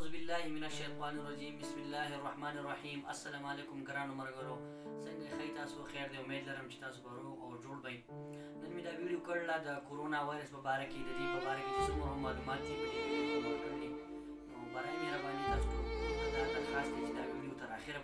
اعوذ بالله من الشیطان الرجیم بسم الله الرحمن الرحیم السلام علیکم ګرانو مرګرو څنګه خی تاسو خیر دی امید لرم چې تاسو به روغ او جوړ بئ نن می دا ویډیو کړل د کورونا وایرس په اړه کې د دې په اړه کې چې څومره معلومات دي په دې ویډیو کې ورکړل نو برای مهرباني تاسو ټول ته دا درخواست دی چې دا ویډیو تر اخره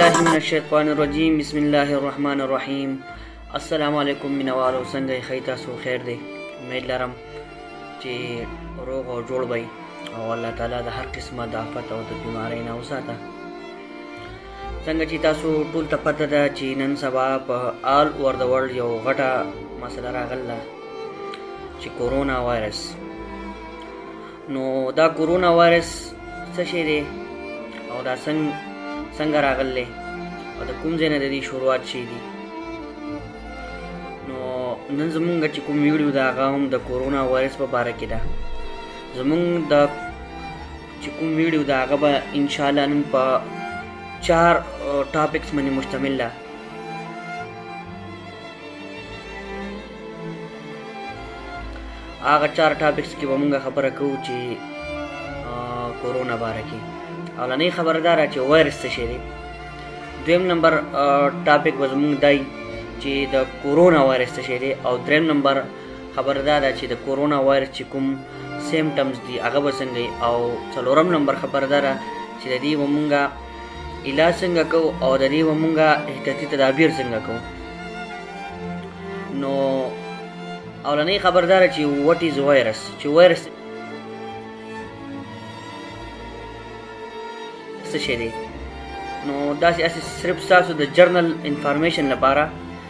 بالله من الشیطان الرجیم بسم الله الرحمن الرحیم السلام علیکم مینوالو څنګه یې ښه تاسو خیر دی امید لرم چې روغ او جوړ وئ او الله تعالی د هر قسمه د آفت او د بیمارۍ نه وساته څنګه چې تاسو ټول ته پته ده چې نن سبا په آل اوور د ورلد یو غټه مسله راغله چې کورونا وایرس نو دا کورونا وایرس څه شی دی او دا څنګه څنګه راغلی او د کوم ځای نه د دې شروعات شي دي نو نن زمونږ چې کوم ویډیو دا هغه هم د کورونا وایرس په باره کې ده زمونږ د چې کوم ویډیو ده هغه به ان شاء الله نن په چار ټاپکس باندې مشتمل ده هغه چار ټاپکس کې به مونږ خبره کوو چې کورونا باره کې اولنۍ خبره دا ده چې وایرس څه شی دی دویم نمبر ټاپک به زمونږ دی چې د کورونا وایرس څه شی دی او دریم نمبر خبره دا ده چې د کورونا وایرس چې کوم سیمټمز دي هغه به څنګه او څلورم نمبر خبره دا ده چې د دې به مونږه علاج څنګه کو او د دې به مونږه احتیاطي تدابیر څنګه کو نو اولنۍ خبردار چې وټ از وایرس چې وایرس څه شي دی نو دا چې صرف تاسو د جرنل انفارمیشن لپاره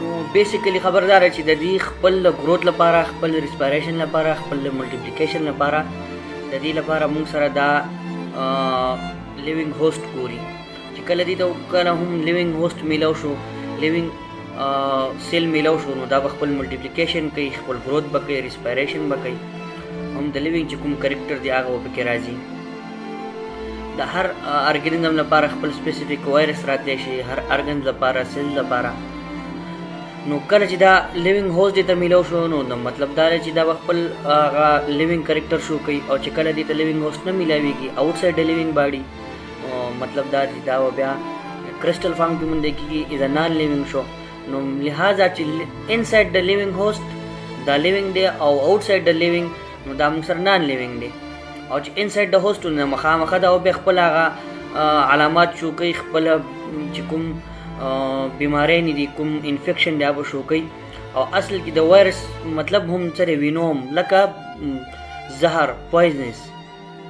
نو بیسیکلی خبردار چې د دې خپل ګروت لپاره خپل ریسپایریشن لپاره خپل ملټیپلیکیشن لپاره د دې لپاره موږ سره دا لیوینګ هوست ګوري چې کله دې ته کله هم لیوینګ هوست میلاو شو لیوینګ سیل میلاو شو نو دا به خپل ملټیپلیکیشن کوي خپل ګروت به کوي ریسپایریشن به کوي هم د لیوینګ چې کوم کریکټر دی هغه به پکې راځي د هر ارګانیزم لپاره خپل سپیسیفیک وایرس راتلی شي هر ارګانیزم لپاره سیل لپاره نو کله چې دا لیوینګ هوس دې ته میلو شو نو د مطلب دا دی چې دا خپل هغه لیوینګ کریکټر شو کوي او چې کله دې ته لیوینګ هوس نه میلاویږي آوټ سایډ د لیوینګ باډي مطلب دا چې دا بیا کرسټل فارم کې مونږ کېږي از ا نان لیوینګ شو نو لہذا چې انسایډ د لیوینګ هوست دا لیوینګ دی او آوټ سایډ د لیوینګ نو دا موږ سره نان لیوینګ دی او چې انسایډ د هوست نه مخامخه دا او به خپل هغه علامات شو کوي خپل چې کوم بیماری نه دي کوم انفیکشن دی هغه شو کوي او اصل کې د وایرس مطلب هم سره وینوم لکه زهر پویزنس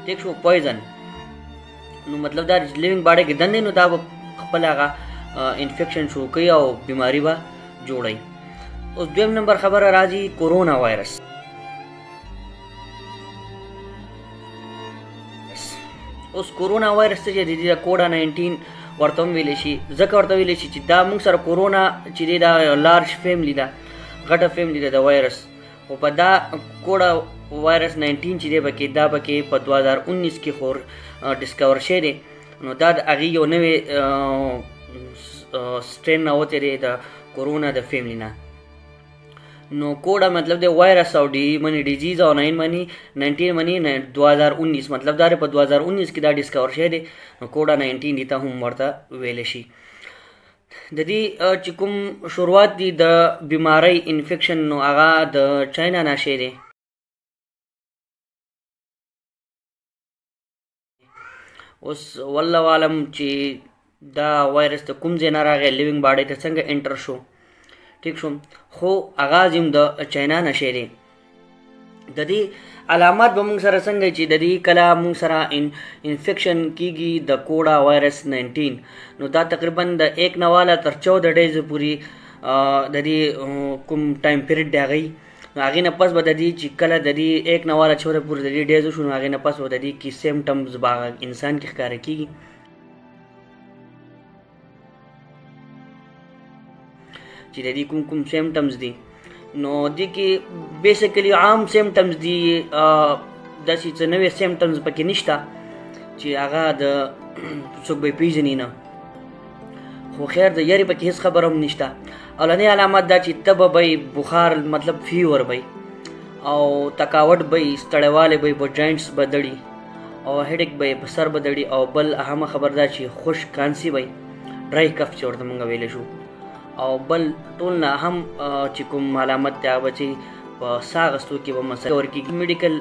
ټیک شو پویزن نو مطلب دا لیوینګ باډي کې دنه نو دا خپل هغه انفیکشن شو کوي او بیماری به جوړي اوس دویم نمبر خبره راځي کورونا وایرس اوس کورونا وایرس چې د دې کوډا 19 ورته ویل شي ځکه ورته ویل شي چې دا موږ سره کورونا چې دا لارج فیملی ده غټه فیملی ده د وایرس خو په دا کوړه وایرس 19 چې دی پکې دا پکې په 2019 کې خور ډیسکور شوی دی نو دا د هغې یو نوې سټرین نه وتی دی د کورونا د فیملی نه نو کوډه مطلب د وایرس او ډی منی ډیزیز او 9 منی 19 منی 2019 مطلب دا په 2019 کې دا ډیسکور شوی دی نو کوډه 19 دی ته هم ورته ویل شي د دې چې کوم شروعات دي د بیماری انفیکشن نو هغه د چاینا ناشې دی اوس والله عالم چې دا وایرس ته کوم ځای نه راغی لیوینګ باډي ته څنګه انټر شو ټیک شو خو اغاز هم د چاینا نشي دی د دې علامات به موږ سره څنګه چې د دې کله موږ سره ان انفیکشن کیږي د کوډا وایرس 19 نو دا تقریبا د 1 نواله تر 14 ډیز پوري د دې کوم ټایم پیریډ دی غي نو هغه نه پس به د دې چې کله د دې 1 نواله چوره پوري د دې ډیز شو نو هغه نه پس به د دې کی سیمټمز باغ انسان کې ښکار کیږي چې د دې کوم کوم سیمټمز دي نو د کې بیسیکلی عام سیمټمز دي د سې څه نوې سیمټمز پکې نشته چې هغه د څوک به پیژنې نه خو خیر د یری پکې هیڅ خبره هم نشته اولنې علامت دا چې تب به بخار مطلب فیور به او تکاوټ به ستړیواله به په جوینټس بدړي او هډک به په سر بدړي او بل اهم خبر دا چې خوش کانسی وي ډرای کف چې ورته مونږ ویل شو او بل ټول نه اهم چې کوم علامت دی هغه چې په ساغستو کې به مسله ورکی میډیکل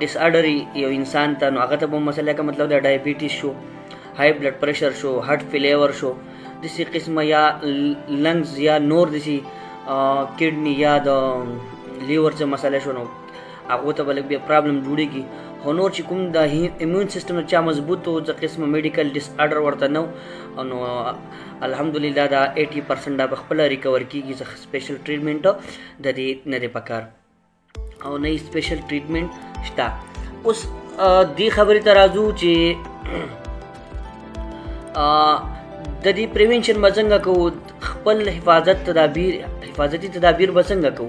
ډیس آرډر یو انسان ته نو هغه ته به مسله کا مطلب دا ډایبیټیس شو های بلډ پرشر شو هارت فیلیور شو دسی قسمه یا لنګز یا نور دسی کډنی یا د لیور څه مسله شو نو هغه ته بلک به پرابلم جوړیږي خو نور چې کوم د ایمون سیستم چا مضبوط او د قسم میډیکل ډیس آرډر ورته نو نو الحمدلله دا 80% د خپل ریکور کیږي ځکه سپیشل ټریټمنټ د دې نه دی پکار او نه سپیشل ټریټمنټ شته اوس دې خبرې ته راځو چې د دې پریونشن مزنګ کو خپل حفاظت تدابیر حفاظتي تدابیر بسنګ کو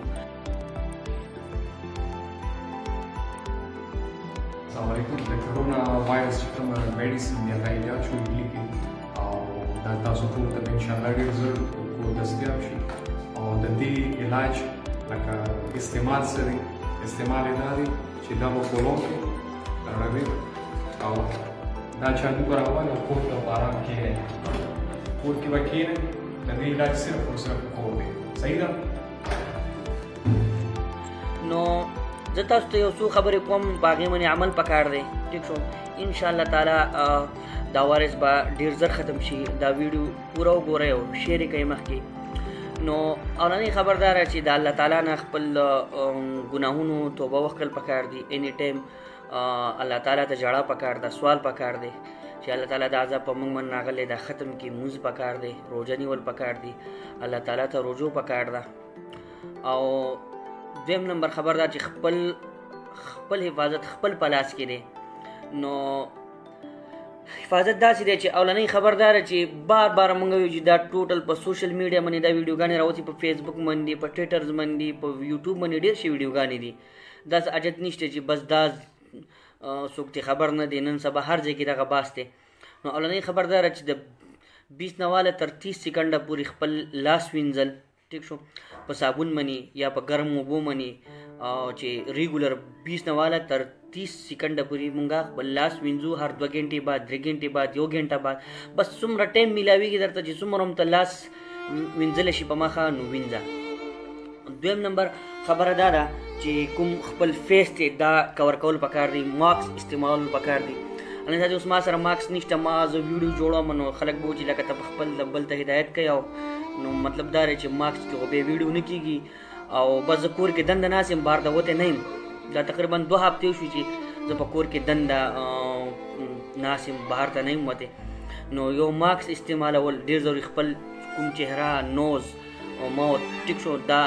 السلام علیکم د کرونا وایرس چې کوم میډیسن دی هغه یا چې ولیکي او دا تاسو ټول ته ان شاء الله ډیر زر کو دستیاب شي او د دې علاج لکه استعمال سره استعمال دا دی چې دا په کولون کې راوي او دا چالو پر اول او کور ته باران کې کور کې وکینه د دې علاج صرف او صرف کور دی صحیح ده نو زه تاسو ته یو څو خبرې کوم باغې منې عمل پکار دی ټیک شو ان شاء الله تعالی دا وایرس به ډیر زر ختم شي دا ویډیو پوره وګورئ او شیر یې کړئ مخکې نو اولنې خبردار چې د الله تعالی نه خپل ګناهونو توبه وکړل پکار دي اني ټایم الله تعالی ته جړه پکار ده سوال پکار دی چې الله تعالی دا عذاب په موږ من راغلی دا ختم کی موز پکار دی روزه نیول پکار دی الله تعالی ته رجوع پکار ده او دویم نمبر خبر دا چې خپل خپل حفاظت خپل پلاس کې دی نو حفاظت داسې دی چې اولنۍ خبردار چې بار بار مونږ ویو چې دا ټوټل په سوشل میډیا باندې دا ویډیوګانې راوځي په فیسبوک باندې په ټویټرز باندې په یوټیوب باندې ډېر شي ویډیوګانې دي داس اجت نشته چې بس دا څوک ته خبر نه دی نن سبا هر ځای کې دغه باس دی نو اولنۍ خبردار چې د 20 نواله تر 30 سکندې پورې خپل لاس وینځل ټیک شو په صابون منی یا په ګرم وبو منی او چې ریګولر 20 نواله تر 30 سکندې پورې مونږه خپل لاس وینځو هر 2 غنټې بعد 3 غنټې بعد 1 غنټه بعد بس څومره ټایم ملاویږي درته چې څومره هم ته لاس وینځل شي په مخه نو وینځه دویم نمبر خبره دا ده چې کوم خپل فیس ته دا کور کول پکار دي ماکس استعمال پکار دي ان دا اوس ما سره ماکس نشته ما زه ویډیو جوړوم نو خلک به چې لکه ته خپل بل ته هدایت کوي او نو مطلب دا چې ماکس کې به ویډیو نه کیږي او بس زه کور کې دنده ناست یم بهر ته وتی نه یم دا تقریبا دوه هفتې شو چې زه په کور کې دنده ناست یم بهر ته نه یم وتی نو یو ماکس استعمالول ډېر ضروري خپل کوم چهره نوز او موت ټیک شو دا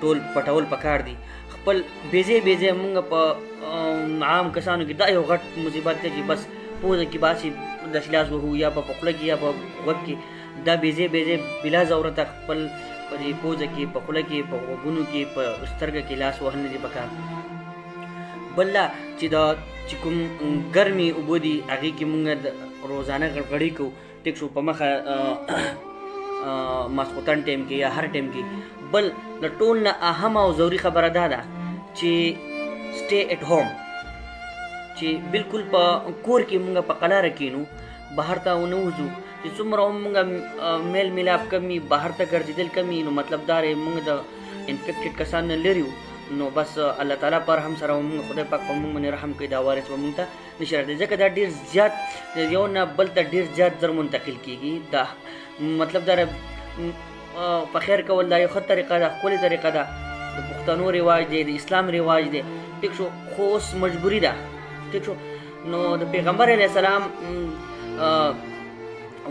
ټول پټول پکار دي خپل بیزه بیزه مونږ په عام کسانو کې دا یو غټ مصیبت دی چې بس پوزه کې باسي د شلاس وهو یا په پخله کې یا په غوږ کې دا بیزې بیزې بلا ضرورت خپل په دې پوزه کې په خوله کې په غوږونو کې په سترګه کې لاس وهل نه دي پکار بل دا چې دا چې کوم ګرمي اوبه دي هغې کې مونږ روزانه غړغړې کوو ټیک شو په مخه ماسخوتن ټایم کې یا هر ټایم کې بل د ټول نه اهمه او ضروري خبره دا ده چې سټې اټ هوم چې بالکل په کور کې مونږ په قلاره کینو بهر ته ونه وځو چې څومره موږ میل میلاپ کمی بهر ته ګرځیدل کمی نو مطلب دا رې موږ د انفیکټډ کسان نه لري نو بس الله تعالی پر هم سره موږ خدای پاک په موږ باندې رحم کوي دا وارث به موږ ته نشي راځي ځکه دا ډیر زیات یو نه بل ته ډیر زیات زر منتقل کیږي دا مطلب دا په خیر کول دا یو ښه طریقه ده ښکلې طریقه ده د پښتنو رواج دی د اسلام رواج دی ټیک شو خو اوس مجبوري ده ټیک شو نو د پیغمبر علی السلام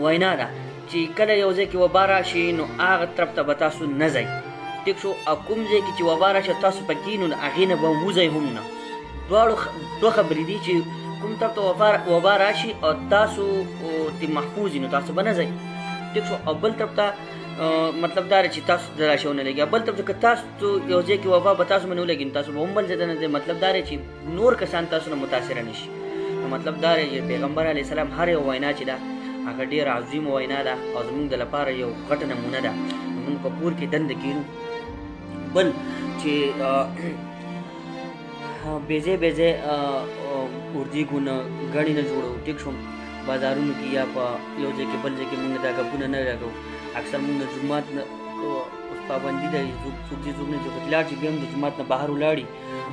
وینا ده چې کله یو ځای کې وبا راشي نو هغه طرف ته به تاسو نه ځئ ټیک شو او کوم ځای کې چې وبا راشي تاسو پکې نو د هغې نه به وځئ هم نه دواړو دوه خبرې دي چې کوم طرف ته وبا راشي او تاسو ترې محفوظ نو تاسو به نه ځئ ټیک شو او بل طرف ته مطلب دا چې تاسو د راشونه لګي بل طرف ته تاسو یو ځای کې وبا به تاسو منو لګي تاسو به هم بل ځای ته نه مطلب دا چې نور کسان تاسو نه متاثر نشي نو مطلب دا دی چې پیغمبر علی السلام هر یو وینا چې ده هغه ډیر عظیم وینا ده او زمونږ د لپاره یو غټ نمونه ده مونږ په کور کې دند کینو بل چې بیزه بیزه اردی ګونه غړي نه جوړو ټیک شو بازارونو کې یا په یو ځای کې بل ځای کې مونږ دا غپونه نه راغو اکثر مونږ جمعات نه پابندي ده څوک چې څوک نه چې خپل چې بیا هم د جمعات نه بهر ولاړی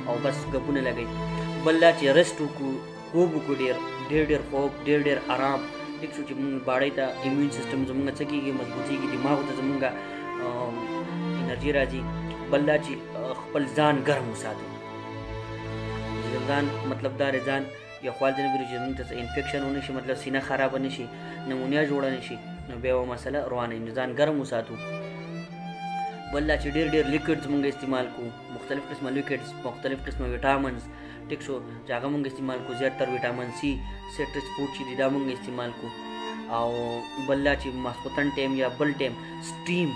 او بس ګپونه لګي بل دا چې رست وکړو خوب وکړو ډېر ډېر ډېر خوب ډېر ډېر آرام ټیک شو چې موږ باړۍ ته ایمیون سیستم زمونږ څه کېږي مضبوطېږي دماغ ته زمونږ انرژي راځي بل دا چې خپل ځان ګرم وساتو ځان مطلب دا ځان یو خپل ځان ګرو چې موږ ته انفیکشن ونه شي مطلب سینه خراب نه شي نمونیا جوړ نه شي نو بیا و مسله روانه ځان ګرم وساتو بل دا چې ډېر ډېر لیکوډز موږ استعمال کوو مختلف قسمه لیکټس مختلف قسمه ویټامینز ټیک شو چې هغه مونږ استعمال کو زیات تر ویټامین سی سټرس فوډ چې دا مونږ استعمال کو او بل دا چې ماسخوتن ټایم یا بل ټایم سټیم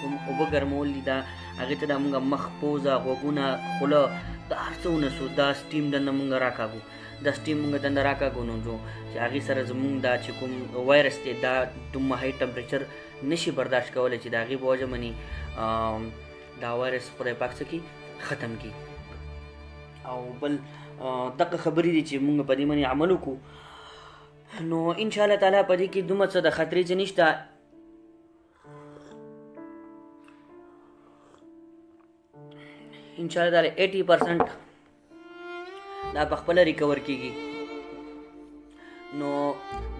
کوم اوبه ګرمول دي دا هغه ته د مونږه مخ پوزه غوګونه خوله د هرڅونه سو دا سټیم د مونږه راکاګو د سټیم مونږ د راکاګو نو جو چې هغه سره زمونږ دا چې کوم وایرس ته دا دومره هاي ټمپریچر نشي برداشت کولای چې دا غي بوجه مني دا وایرس خدای پاک څخه ختم کی او بل دغه خبرې دي چې موږ په دې باندې عمل وکړو نو ان شاء الله تعالی په دې کې دومره څه د خطرې چې نشته ان شاء الله تعالی 80% دا په خپل ریکور کیږي نو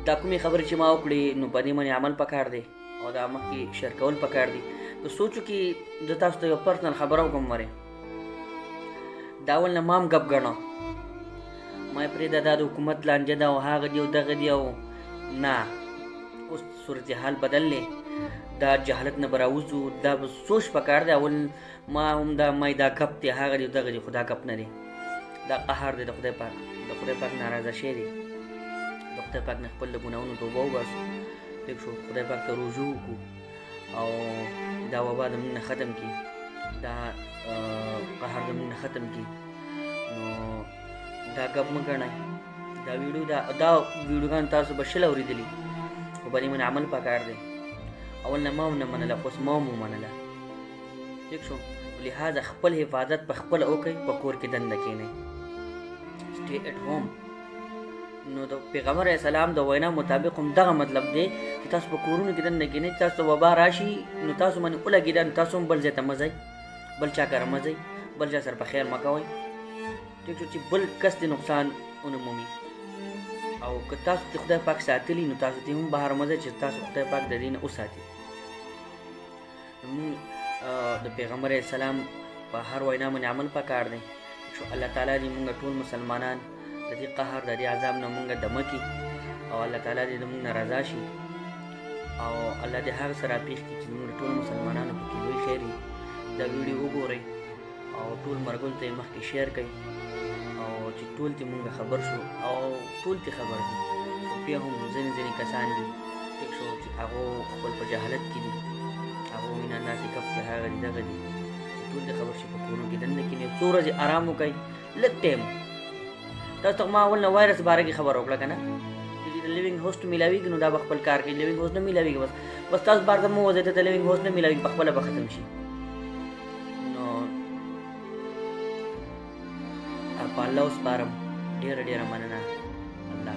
دا کومې خبرې چې ما وکړې نو په دې باندې عمل پکار دی او دا مخکې شیر کول پکار دی که سوچو کې زه تاسو ته یو پرسنل خبره وکړم مره دا ول نه مام غب غنو ما پرې دا د حکومت لانجه دا او هغه دی او دغه دی او نه اوس صورتحال بدل لې دا جهالت نه براوځو دا سوچ پکار دی اول ما هم دا مې دا کپ دی هغه دی دغه دی خدا کپ نه دی دا قهر دی د خدای پاک د خدای پاک ناراضه شی دی د خدای پاک نه خپل ګناهونو توبه وباسو لږ شو خدای پاک ته رجوع وکړو او دا وبا د موږ نه ختم کړي دا قهر د موږ نه ختم کړي نو دا ګپ مه ګڼئ دا ویډیو دا دا ویډیوګان تاسو به شل اورېدلي خو بلې من عمل پکار دی اول نه ما هم نه منله خو اوس ما هم ومنله ټیک شو لہذا خپل حفاظت په خپل اوکې په کور کې دنده کینې سټي اټ هوم نو د پیغمبر اسلام د وینا مطابق هم دغه مطلب دی چې تاسو په کورونو کې دنه کې نه تاسو وبا راشي نو تاسو باندې اوله کې دن تاسو بل ځای ته مزي بل چا کار مزي بل چا سر په خیر مکوي ټیک چې بل کس د نقصان ونمومي او که تاسو د خدای پاک ساتلی نو تاسو ته هم بهر مزه چې تاسو خدای پاک د دین اوساتي مونږ د پیغمبر علیه السلام په هر وینا باندې عمل پکار دی چې الله تعالی دې مونږ ټول مسلمانان د دې قهر د دې عذاب نه مونږ دمه کړي او الله تعالی دې له مونږ نه رضا شي او الله دې هغه سره پیښ کړي چې مونږ ټول مسلمانانو پکې لوی خیر وي دا ویډیو وګورئ او ټول مرګل ته مخکې شیر کړئ او چې ټول ته مونږ خبر شو او ټول ته خبر دي او بیا هم ځینې ځینې کسان دي ټیک شو چې هغه خپل په جهالت کې دي هغه وینا داسې کپ کې هغه دي دغه دي ټول ته خبر شي په کورونو کې دننه کې نه څو ورځې آرام وکړئ لږ ټایم تاسو ته ما اول نه وایرس باره کې خبر وکړه که نه لیوینګ هوست ملاویږي نو دا به خپل کار کوي لیوینګ هوست نه ملاویږي بس بس تاسو بار ته مو وځئ ته لیوینګ هوست نه ملاویږي په خپله به ختم شي نو په الله اوس بارم ډیر ډیر مننه الله